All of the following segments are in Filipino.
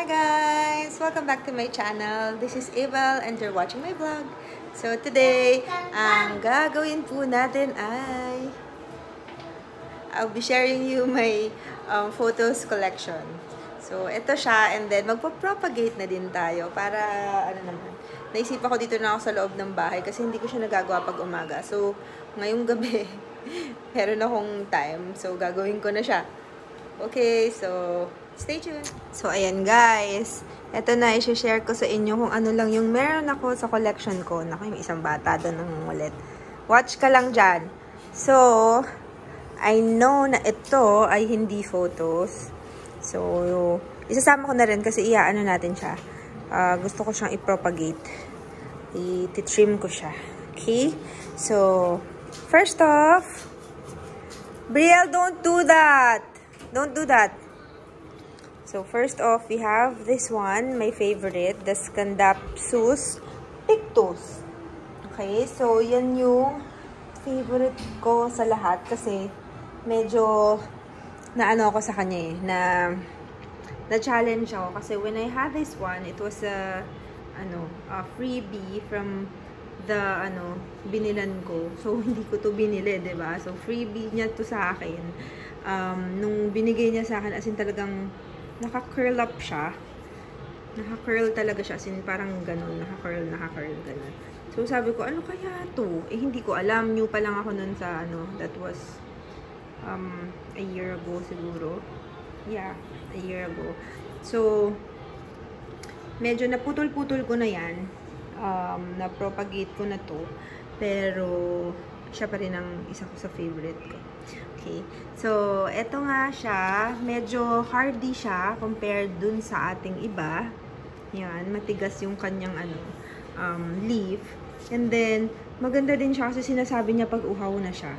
Hi guys! Welcome back to my channel. This is Abel and you're watching my vlog. So today, ang gagawin po natin ay I'll be sharing you my um, photos collection. So ito siya and then magpo-propagate na din tayo para ano naman. Naisip ako dito na ako sa loob ng bahay kasi hindi ko siya nagagawa pag umaga. So ngayong gabi, meron akong time. So gagawin ko na siya. Okay, so Stay tuned! So, ayan guys. Ito na, i-share ko sa inyo kung ano lang yung meron ako sa collection ko. Naku, yung isang bata doon ng ulit. Watch ka lang dyan. So, I know na ito ay hindi photos. So, isasama ko na rin kasi iaano natin siya. Uh, gusto ko siyang i-propagate. I-trim ko siya. Okay? So, first off, Brielle, don't do that! Don't do that. So, first off, we have this one, my favorite, the Scandapsus pictus. Okay, so yan yung favorite ko sa lahat kasi medyo na ano ako sa kanya eh, na na-challenge ako kasi when I had this one, it was a ano, a freebie from the ano, binilan ko. So, hindi ko to binili, 'di ba So, freebie niya to sa akin. Um, nung binigay niya sa akin, as in talagang naka-curl up siya. Naka-curl talaga siya. As in, parang ganun. Naka-curl, naka-curl, ganun. So, sabi ko, ano kaya to? Eh, hindi ko alam. New pa lang ako nun sa, ano, that was um, a year ago siguro. Yeah, a year ago. So, medyo naputol-putol ko na yan. Um, na-propagate ko na to. Pero, siya pa rin ang isa ko sa favorite ko. Okay. So, eto nga siya. Medyo hardy siya compared dun sa ating iba. Yan. Matigas yung kanyang ano, um, leaf. And then, maganda din siya kasi sinasabi niya pag uhaw na siya.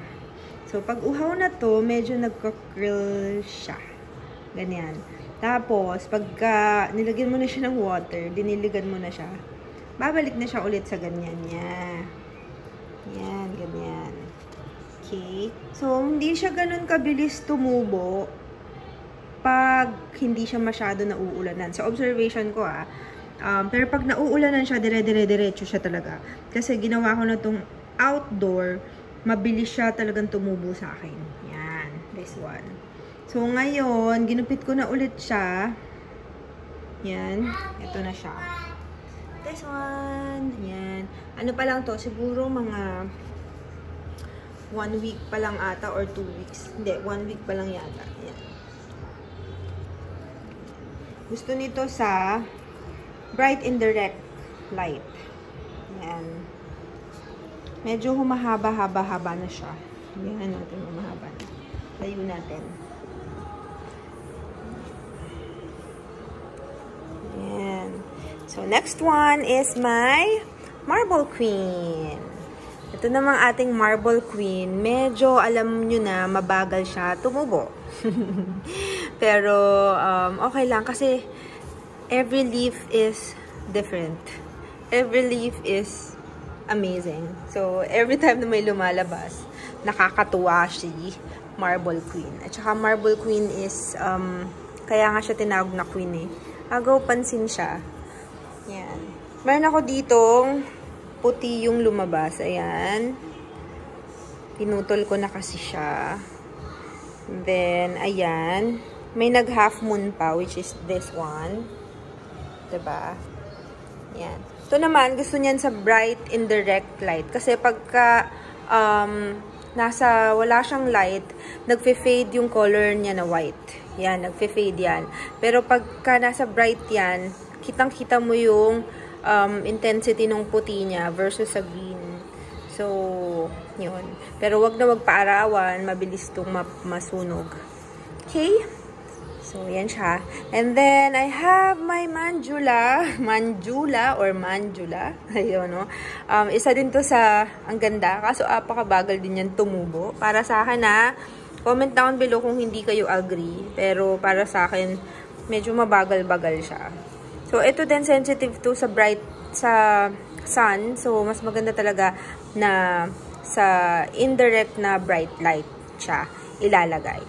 So, pag uhaw na to, medyo nagka-curl siya. Ganyan. Tapos, pagka nilagyan mo na siya ng water, diniligan mo na siya, babalik na siya ulit sa ganyan niya. Yan, ganyan. Okay? So, hindi siya ganun kabilis tumubo pag hindi siya masyado nauulanan. Sa observation ko ah, um, pero pag nauulanan siya, dire-dire-diretso siya talaga. Kasi ginawa ko na tong outdoor, mabilis siya talagang tumubo sa akin. Yan, this one. So, ngayon, ginupit ko na ulit siya. Yan, ito na siya. This one, yan. Ano pa lang to, siguro mga one week pa lang ata or two weeks. Hindi, one week pa lang yata. Ayan. Gusto nito sa bright indirect light. Ayan. Medyo humahaba-haba-haba na siya. Ayan natin humahaba na. Layo natin. Ayan. So, next one is my Marble Queen. Ito namang ating marble queen, medyo alam nyo na mabagal siya tumubo. Pero um, okay lang kasi every leaf is different. Every leaf is amazing. So every time na may lumalabas, nakakatuwa si marble queen. At saka marble queen is, um, kaya nga siya tinawag na queen eh. Agaw pansin siya. Yan. Meron ako ditong puti yung lumabas. Ayan. Pinutol ko na kasi siya. Then, ayan. May nag-half moon pa, which is this one. Diba? Ayan. Ito naman, gusto niyan sa bright indirect light. Kasi pagka um, nasa, wala siyang light, nagfe-fade yung color niya na white. Yan, nagfe-fade yan. Pero pagka nasa bright yan, kitang-kita mo yung um, intensity ng puti niya versus sa green. So, yun. Pero wag na magpaarawan, mabilis itong ma masunog. Okay? So, yan siya. And then, I have my manjula. Manjula or manjula. Ayun, no? Um, isa din to sa, ang ganda. Kaso, apakabagal din yan tumubo. Para sa akin, ha? Comment down below kung hindi kayo agree. Pero, para sa akin, medyo mabagal-bagal siya. So, ito din sensitive to sa bright, sa sun. So, mas maganda talaga na sa indirect na bright light siya ilalagay.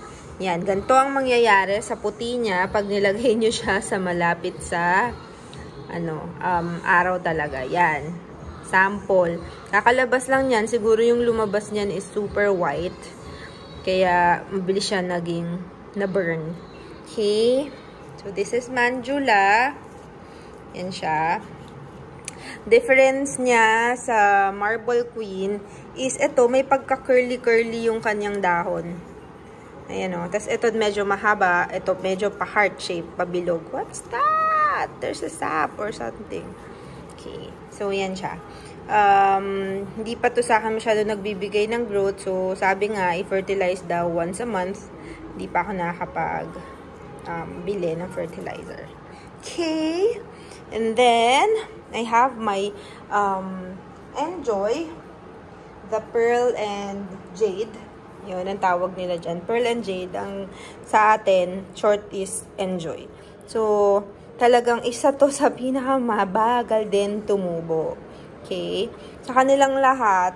Yan, ganito ang mangyayari sa puti niya pag nilagay nyo siya sa malapit sa ano, um, araw talaga. Yan. Sample. Kakalabas lang yan. Siguro yung lumabas niyan is super white. Kaya, mabilis siya naging na-burn. Okay. So, this is Manjula. Yan siya. Difference niya sa Marble Queen is ito, may pagka-curly-curly yung kanyang dahon. Ayan o. Tapos ito medyo mahaba. Ito medyo pa-heart shape, pabilog. What's that? There's a sap or something. Okay. So, yan siya. Um, hindi pa to sa akin masyado nagbibigay ng growth. So, sabi nga, i-fertilize daw once a month. Hindi pa ako nakakapag um, bili ng fertilizer. Okay. And then, I have my um, Enjoy, the Pearl and Jade. Yun, ang tawag nila dyan. Pearl and Jade, ang sa atin, short is Enjoy. So, talagang isa to sa pinakamabagal din tumubo. Okay? Sa kanilang lahat,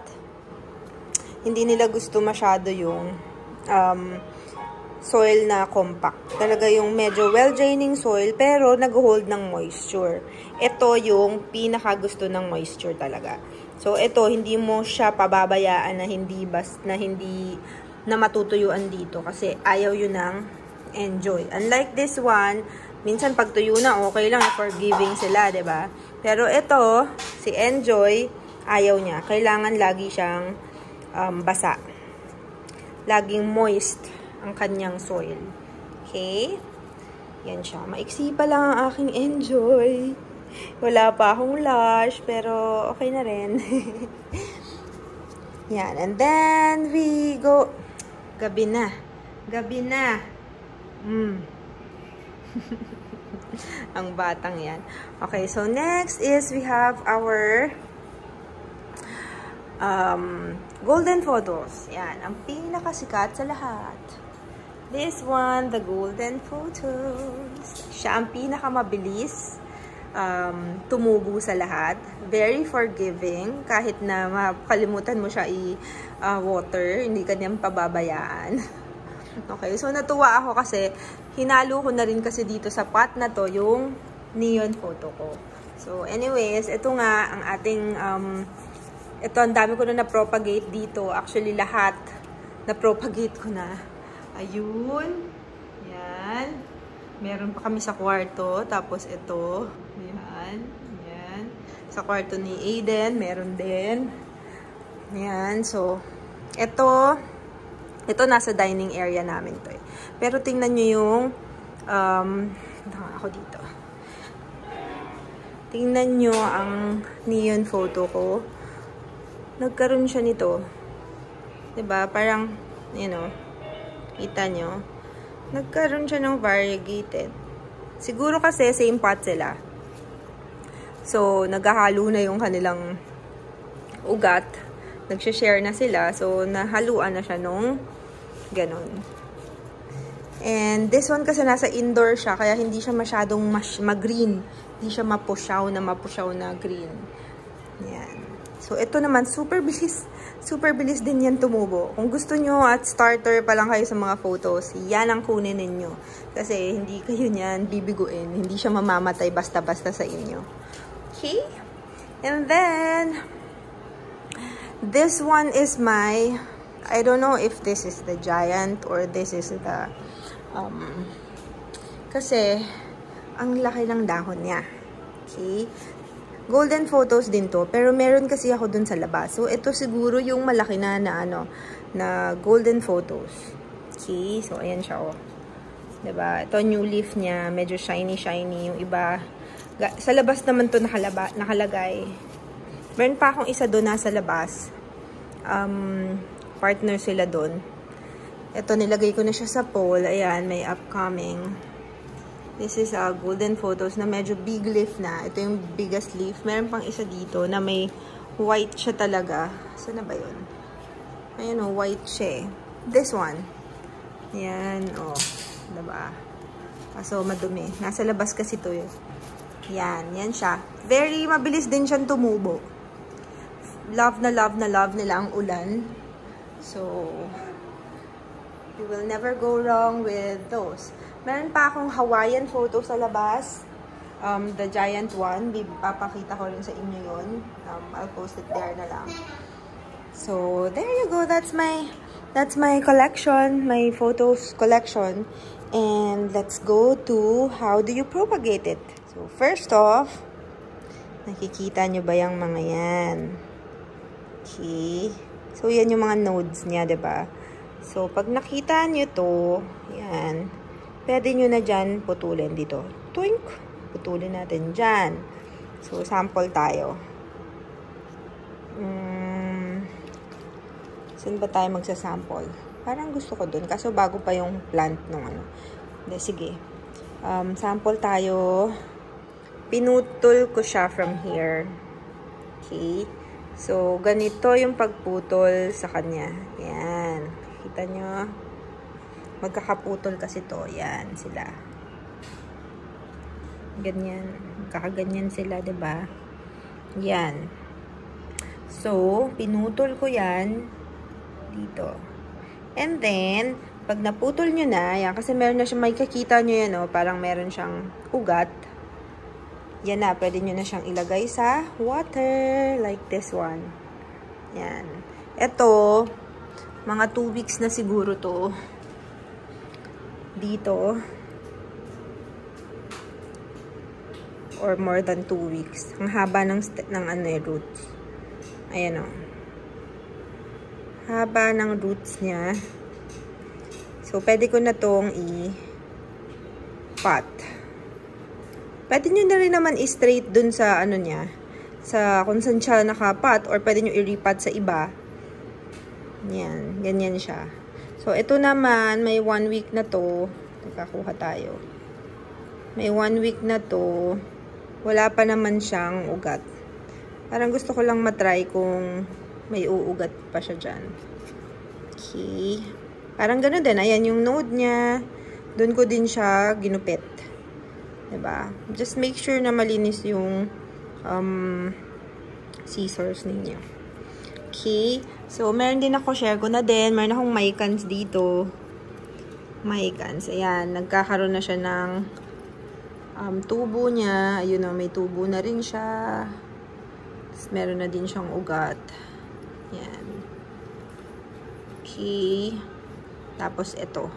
hindi nila gusto masyado yung um, soil na compact. Talaga yung medyo well-draining soil pero nag-hold ng moisture. Ito yung pinaka gusto ng moisture talaga. So ito hindi mo siya pababayaan na hindi bas na hindi na matutuyuan dito kasi ayaw yun ng enjoy. Unlike this one, minsan pag tuyo na okay lang forgiving sila, 'di ba? Pero ito, si Enjoy, ayaw niya. Kailangan lagi siyang um, basa. Laging moist ang kanyang soil. Okay? Yan siya. Maiksi pa lang ang aking enjoy. Wala pa akong lush, pero okay na rin. Yan. And then, we go. Gabi na. Gabi na. Mm. ang batang yan. Okay, so next is we have our um, golden photos. Yan, ang pinakasikat sa lahat. This one, the golden photos. Siya ang pinakamabilis um, tumubo sa lahat. Very forgiving. Kahit na makalimutan mo siya i-water, uh, hindi ka niyang pababayaan. okay, so natuwa ako kasi hinalo ko na rin kasi dito sa pot na to yung neon photo ko. So anyways, ito nga ang ating, um, ito ang dami ko na na-propagate dito. Actually lahat na-propagate ko na. Ayun. Yan. Meron pa kami sa kwarto. Tapos ito. Yan. Yan. Sa kwarto ni Aiden, meron din. Yan. So, ito. Ito nasa dining area namin to eh. Pero tingnan nyo yung um, ako dito. Tingnan nyo ang neon photo ko. Nagkaroon siya nito. ba Parang, you know, Kita nyo? Nagkaroon siya ng variegated. Siguro kasi same pot sila. So, naghahalo na yung kanilang ugat. Nagsha-share na sila. So, nahaluan na siya nung ganun. And this one kasi nasa indoor siya, kaya hindi siya masyadong mag-green. Hindi siya mapusyaw na mapusyaw na green. Yan. So, ito naman, super bilis super bilis din yan tumubo. Kung gusto nyo at starter pa lang kayo sa mga photos, yan ang kunin ninyo. Kasi hindi kayo niyan bibiguin. Hindi siya mamamatay basta-basta sa inyo. Okay? And then, this one is my, I don't know if this is the giant or this is the, um, kasi, ang laki ng dahon niya. Okay? Golden photos din to, pero meron kasi ako dun sa labas. So, ito siguro yung malaki na na ano, na golden photos. Okay, so ayan siya oh. 'Di ba? Ito new leaf niya, medyo shiny shiny yung iba. Sa labas naman to nakalaba, nakalagay. Meron pa akong isa doon nasa labas. Um, partner sila doon. Ito nilagay ko na siya sa poll. Ayan, may upcoming. This is uh, golden photos na medyo big leaf na. Ito yung biggest leaf. Meron pang isa dito na may white siya talaga. Saan na ba yun? Ayan o, oh, white siya eh. This one. Yan, o. Oh, diba? Kaso madumi. Nasa labas kasi to yun. Yan, yan siya. Very mabilis din siyang tumubo. Love na love na love nila ang ulan. So, You will never go wrong with those. Meron pa akong Hawaiian photo sa labas. Um, the giant one. Papakita ko rin sa inyo yun. Um, I'll post it there na lang. So, there you go. That's my, that's my collection. My photos collection. And let's go to how do you propagate it. So, first off, nakikita nyo ba yung mga yan? Okay. So, yan yung mga nodes niya, ba diba? So, pag nakita nyo to, yan, pwede nyo na dyan putulin dito. Twink! Putulin natin dyan. So, sample tayo. Hmm, saan ba tayo magsasample? Parang gusto ko dun. Kaso bago pa yung plant nung ano. Hindi, sige. Um, sample tayo. Pinutol ko siya from here. Okay. So, ganito yung pagputol sa kanya. Yan. Kita nyo? Magkakaputol kasi to. Yan, sila. Ganyan. Kakaganyan sila, ba diba? Yan. So, pinutol ko yan dito. And then, pag naputol nyo na, yan, kasi meron na siya, may kakita nyo yan, oh, parang meron siyang ugat. Yan na, pwede nyo na siyang ilagay sa water, like this one. Yan. Ito, mga 2 weeks na siguro to. Dito. Or more than 2 weeks. Ang haba ng, ng ano eh, roots. Ayan o. Haba ng roots niya. So, pwede ko na tong i-pot. Pwede nyo na rin naman i-straight dun sa ano niya. Sa kung saan siya nakapat. Or pwede nyo i-repat sa iba. Yan. Ganyan siya. So, ito naman, may one week na to. Nakakuha tayo. May one week na to. Wala pa naman siyang ugat. Parang gusto ko lang matry kung may uugat pa siya dyan. Okay. Parang ganun din. Ayan yung node niya. Doon ko din siya ginupit. ba? Just make sure na malinis yung um, scissors ninyo. Okay. So, meron din ako, share ko na din. Meron akong Mycans dito. Mycans. Ayan, nagkakaroon na siya ng um, tubo niya. Ayun o, may tubo na rin siya. Tapos, meron na din siyang ugat. Ayan. Okay. Tapos, ito.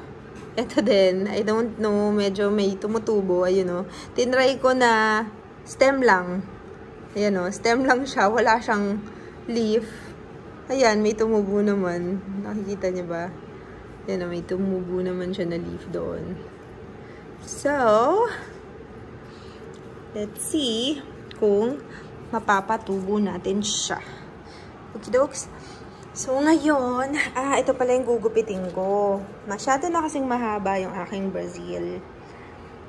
Ito din, I don't know, medyo may tumutubo, ayun o. Tinry ko na stem lang. Ayan o, stem lang siya, wala siyang leaf. Ayan, may tumubo naman. Nakikita niyo ba? Ayan may tumubo naman siya na leaf doon. So, let's see kung mapapatubo natin siya. Okidokes. So, ngayon, ah, ito pala yung gugupitin ko. Masyado na kasing mahaba yung aking Brazil.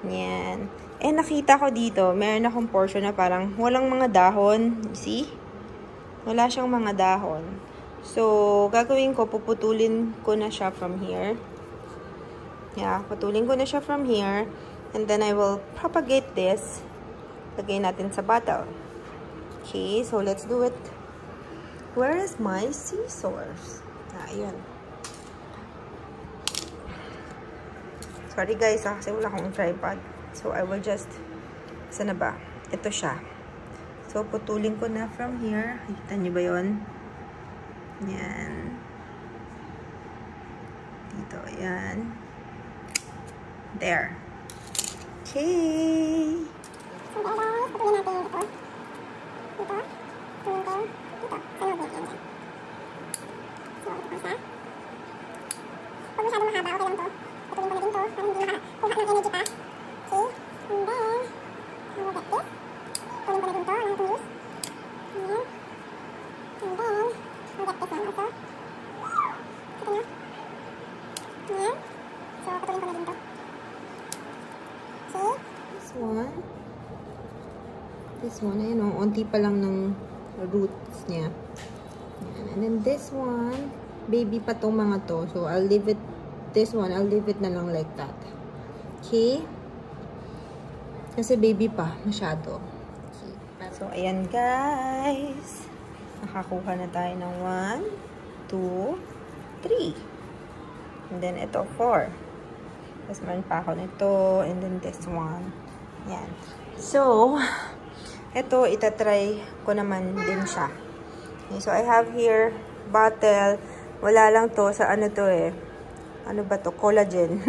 Yan. Eh, nakita ko dito, meron akong portion na parang walang mga dahon. See? Wala siyang mga dahon. So, gagawin ko, puputulin ko na siya from here. Yeah, putulin ko na siya from here. And then, I will propagate this. Lagay natin sa bottle. Okay, so let's do it. Where is my scissors? Ah, ayan. Sorry guys, ah, kasi wala akong tripod. So, I will just, sana ba? Ito siya. So, putulin ko na from here. Kita niyo ba yun? Yan. Dito, yan. There. Okay. So, guys, putulin natin ito. Ito. Putulin ko. dito, sa loob niya, yan So, ito pa siya. Huwag masyadong mahaba, okay lang to. Patuloy ko na din to, para hindi makakuha ng energy pa. Okay, and then, I will get this. Patuloy ko na din to, lang itong use. Ayan. And then, I'll get this one also. Kita nyo? Ayan. So, patuloy ko na din to. Okay. This one. This one, ayun o, unti pa lang ng roots niya. And then this one, baby pa tong mga to. So, I'll leave it, this one, I'll leave it na lang like that. Okay? Kasi baby pa, masyado. Okay. So, ayan guys. Nakakuha na tayo ng 1, 2, 3. And then, ito, 4. Tapos, meron pa ako nito. And then, this one. Yan. So, ito, itatry ko naman din siya. Okay, so, I have here, bottle. Wala lang to sa ano to eh. Ano ba to? Collagen.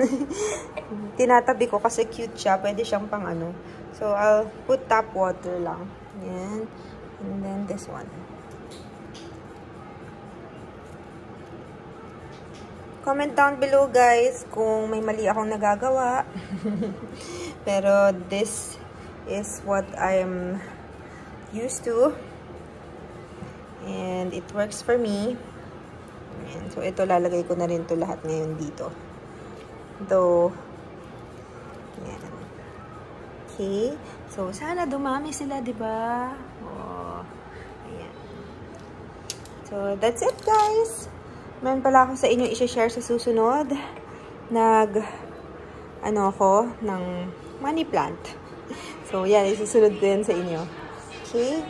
Tinatabi ko kasi cute siya. Pwede siyang pang ano. So, I'll put tap water lang. Yan. And then, this one. Comment down below guys kung may mali akong nagagawa. Pero this is what I'm used to. And it works for me. Ayan. So ito lalagay ko na rin to lahat ngayon dito. Though, ayan. Okay. So sana dumami sila, 'di ba? Oh. Ayan. So that's it guys. Meron pala ako sa inyo i-share sa susunod. Nag, ano ako, ng money plant. So, yan, isusunod ko yan sa inyo. Okay?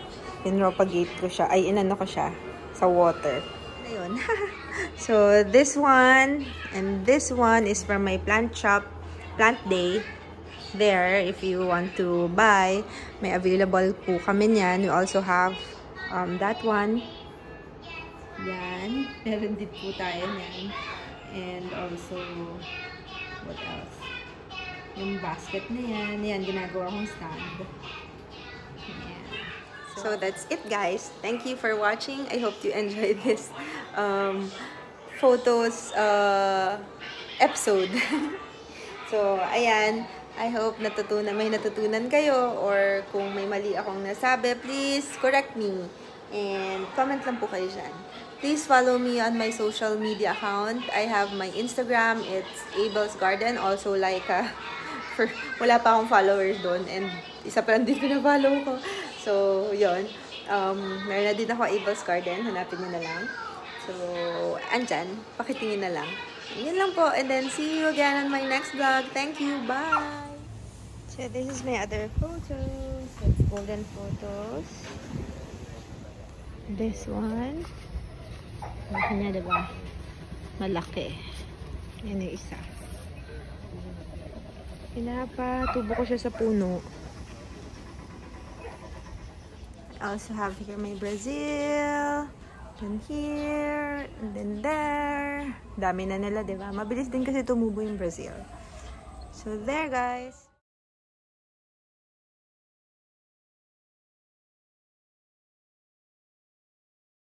Pinropagate ko siya. Ay, inano ko siya sa water. Ayun. so, this one and this one is from my plant shop, Plant Day. There, if you want to buy, may available po kami niyan. We also have um, that one. Yan. Meron din po tayo yan. And also, what else? Yung basket na yan. Yan, ginagawa kong stand. Yan. So, that's it guys. Thank you for watching. I hope you enjoyed this um, photos uh, episode. so, ayan. I hope natutunan, may natutunan kayo or kung may mali akong nasabi, please correct me. And comment lang po kayo dyan. Please follow me on my social media account. I have my Instagram. It's Abel's Garden. Also, like, uh, for, wala pa akong followers doon. And isa pa lang din pina-follow ko. So, yon Um, meron na din ako Abel's Garden. Hanapin nyo na lang. So, andyan. Pakitingin na lang. Yun lang po. And then, see you again on my next vlog. Thank you. Bye! So, this is my other photos. It's golden photos. This one. Laki niya, diba? Malaki. Yan yung isa. Pinapatubo ko siya sa puno. I also have here my Brazil. And here. And then there. Dami na nila, diba? Mabilis din kasi tumubo yung Brazil. So, there, guys.